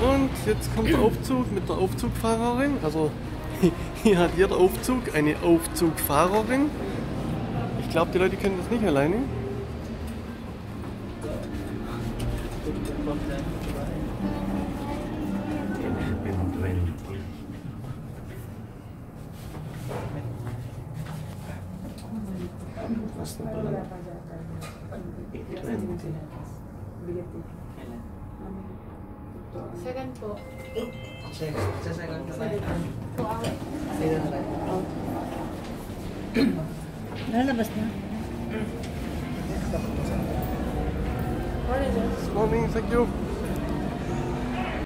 Und jetzt kommt der Aufzug mit der Aufzugfahrerin. Also hier hat jeder Aufzug eine Aufzugfahrerin. Ich glaube, die Leute können das nicht alleine. Was denn? Second po. Second, sa second na tayo. Second na tayo. Lalabas na. Morning, thank you.